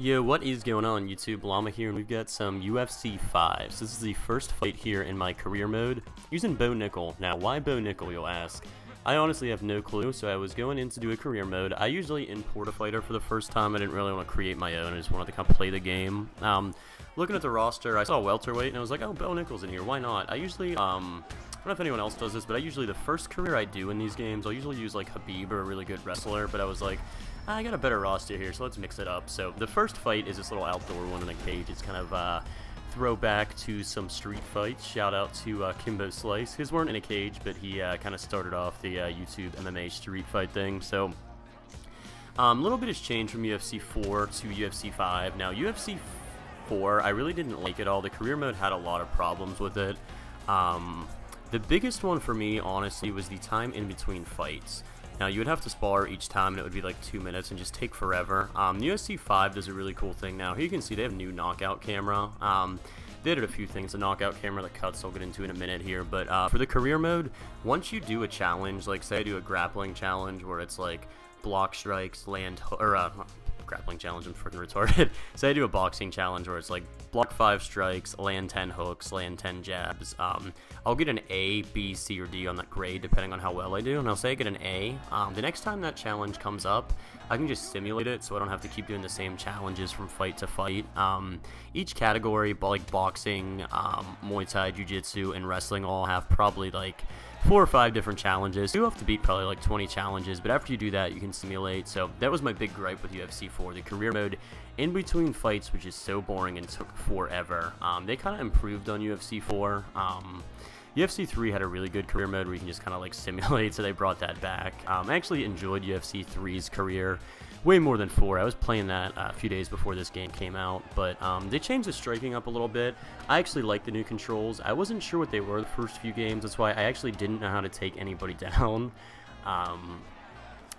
Yo, what is going on YouTube? Llama here, and we've got some UFC 5. So this is the first fight here in my career mode, using Bo Nickal. Now, why Bo Nickal, you'll ask? I honestly have no clue, so I was going in to do a career mode. I usually import a fighter for the first time. I didn't really want to create my own. I just wanted to of play the game. Um, looking at the roster, I saw welterweight, and I was like, oh, Bo Nickal's in here. Why not? I usually, um, don't know if anyone else does this, but I usually, the first career I do in these games, I'll usually use, like, Khabib or a really good wrestler, but I was like, I got a better roster here, so let's mix it up. So the first fight is this little outdoor one in a cage. It's kind of uh, throwback to some street fights. Shout out to uh, Kimbo Slice. His weren't in a cage, but he uh, kind of started off the uh, YouTube MMA street fight thing. So a um, little bit has changed from UFC 4 to UFC 5. Now UFC 4, I really didn't like it all. The career mode had a lot of problems with it. Um, the biggest one for me, honestly, was the time in between fights. Now, you would have to spar each time, and it would be like two minutes and just take forever. Um, UFC 5 does a really cool thing now. Here you can see they have a new knockout camera. Um, they did a few things. The knockout camera, the cuts, I'll get into in a minute here. But uh, for the career mode, once you do a challenge, like say I do a grappling challenge where it's like block strikes, land, or uh, grappling challenge, I'm freaking retarded. Say I do a boxing challenge where it's like block 5 strikes, land 10 hooks, land 10 jabs. Um, I'll get an A, B, C, or D on that grade depending on how well I do, and I'll say I get an A. Um, the next time that challenge comes up, I can just simulate it so I don't have to keep doing the same challenges from fight to fight. Um, each category, like boxing, um, Muay Thai, Jiu Jitsu, and wrestling all have probably like four or five different challenges. You have to beat probably like 20 challenges, but after you do that, you can simulate. So that was my big gripe with UFC 4. The career mode in between fights, which is so boring and took forever. Um, they kind of improved on UFC 4. Um, UFC 3 had a really good career mode where you can just kind of like simulate, so they brought that back. Um, I actually enjoyed UFC 3's career way more than 4. I was playing that uh, a few days before this game came out, but um, they changed the striking up a little bit. I actually like the new controls. I wasn't sure what they were the first few games, that's why I actually didn't know how to take anybody down. Um,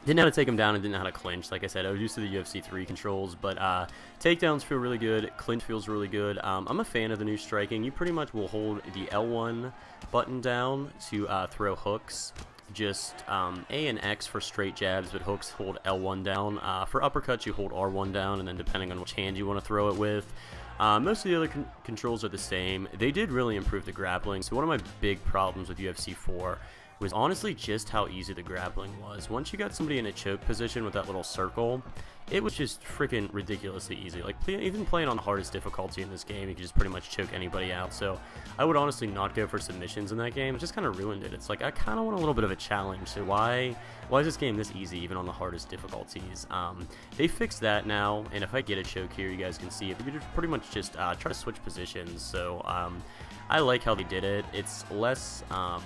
didn't know how to take them down and didn't know how to clinch. Like I said, I was used to the UFC 3 controls, but uh, takedowns feel really good. Clinch feels really good. Um, I'm a fan of the new striking. You pretty much will hold the L1 button down to uh, throw hooks. Just um, A and X for straight jabs, but hooks hold L1 down. Uh, for uppercuts, you hold R1 down, and then depending on which hand you want to throw it with. Uh, most of the other con controls are the same. They did really improve the grappling, so one of my big problems with UFC 4 was honestly just how easy the grappling was. Once you got somebody in a choke position with that little circle, it was just freaking ridiculously easy. Like, play, even playing on the hardest difficulty in this game, you can just pretty much choke anybody out. So, I would honestly not go for submissions in that game. It just kind of ruined it. It's like, I kind of want a little bit of a challenge. So, why why is this game this easy, even on the hardest difficulties? Um, they fixed that now, and if I get a choke here, you guys can see it. You just pretty much just uh, try to switch positions. So, um, I like how they did it. It's less... Um,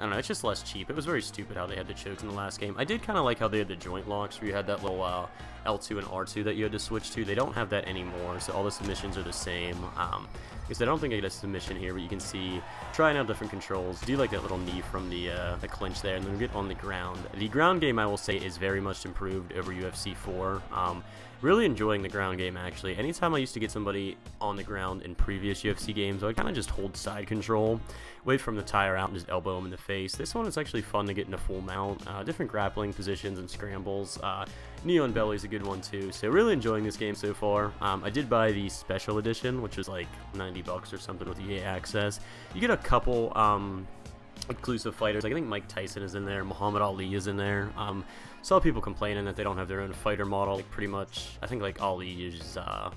I don't know, it's just less cheap. It was very stupid how they had the chokes in the last game. I did kind of like how they had the joint locks where you had that little uh, L2 and R2 that you had to switch to. They don't have that anymore, so all the submissions are the same. Um, because I don't think I get a submission here, but you can see trying out different controls. Do like that little knee from the uh, the clinch there, and then get on the ground. The ground game, I will say, is very much improved over UFC 4. Um, really enjoying the ground game, actually. Anytime I used to get somebody on the ground in previous UFC games, I would kind of just hold side control, wait for him to tire out, and just elbow him in the face. This one is actually fun to get in a full mount. Uh, different grappling positions and scrambles. Uh, knee on belly is a good one, too. So really enjoying this game so far. Um, I did buy the special edition, which was like 90 bucks or something with EA access. You get a couple um, exclusive fighters. Like I think Mike Tyson is in there, Muhammad Ali is in there. Um, saw people complaining that they don't have their own fighter model. Like pretty much, I think like Ali is. Uh,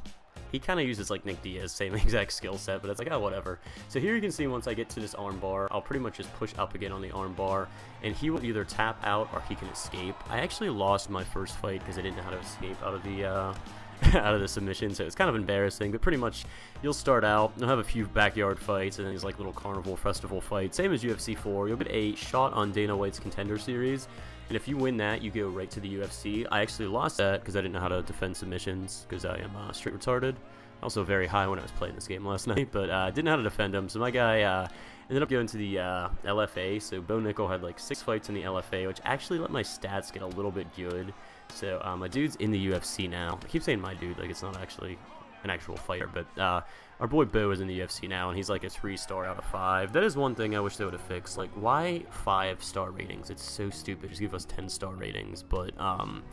he kind of uses like Nick Diaz, same exact skill set, but it's like, oh, whatever. So here you can see once I get to this arm bar, I'll pretty much just push up again on the arm bar, and he will either tap out or he can escape. I actually lost my first fight because I didn't know how to escape out of the, uh, out of the submission, so it's kind of embarrassing, but pretty much you'll start out, you'll have a few backyard fights, and then these like little carnival festival fights, same as UFC 4, you'll get a shot on Dana White's Contender Series, and if you win that, you go right to the UFC. I actually lost that because I didn't know how to defend submissions, because I am uh, straight retarded. Also very high when I was playing this game last night, but uh, didn't know how to defend them, so my guy uh, ended up going to the uh, LFA, so Bo Nickal had like six fights in the LFA, which actually let my stats get a little bit good. So uh, my dude's in the UFC now. I keep saying my dude, like it's not actually an actual fighter, but uh, our boy Bo is in the UFC now, and he's like a three star out of five. That is one thing I wish they would have fixed. Like, why five star ratings? It's so stupid. Just give us ten star ratings. But um,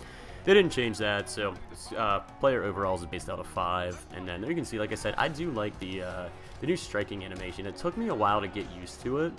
they didn't change that, so uh, player overalls is based out of 5. And then there you can see, like I said, I do like the, uh, the new striking animation. It took me a while to get used to it.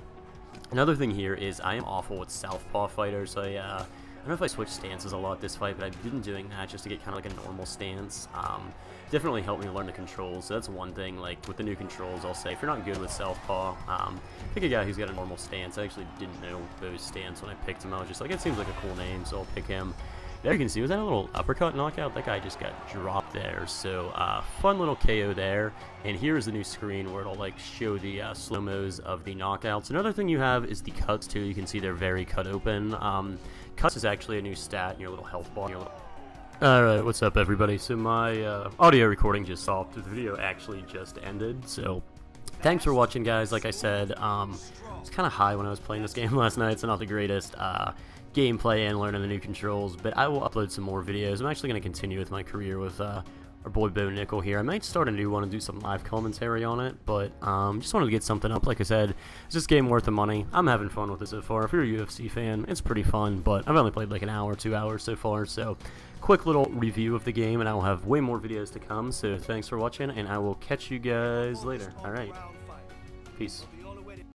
Another thing here is I am awful with southpaw fighters, yeah, uh, I don't know if I switched stances a lot this fight, but I've been doing that just to get kind of like a normal stance. Um, definitely helped me learn the controls, so that's one thing, like, with the new controls, I'll say, if you're not good with southpaw, um, pick a guy who's got a normal stance. I actually didn't know Bo's stance when I picked him. I was just like, it seems like a cool name, so I'll pick him. There you can see, was that a little uppercut knockout? That guy just got dropped there. So, uh, fun little KO there. And here's the new screen where it'll, like, show the uh, slow-mos of the knockouts. Another thing you have is the cuts, too. You can see they're very cut open. Um, cuts is actually a new stat in your little health bar. Alright, what's up, everybody? So my uh, audio recording just stopped. The video actually just ended, so thanks for watching, guys. Like I said, um, it's kind of high when I was playing this game last night. It's not the greatest. Uh, gameplay and learning the new controls, but I will upload some more videos. I'm actually going to continue with my career with uh, our boy Bo Nickal here. I might start a new one and do some live commentary on it, but um, just wanted to get something up. Like I said, it's just game worth the money. I'm having fun with it so far. If you're a UFC fan, it's pretty fun, but I've only played like an hour, two hours so far, so quick little review of the game, and I will have way more videos to come, so thanks for watching, and I will catch you guys later. Alright, peace.